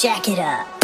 jack it up.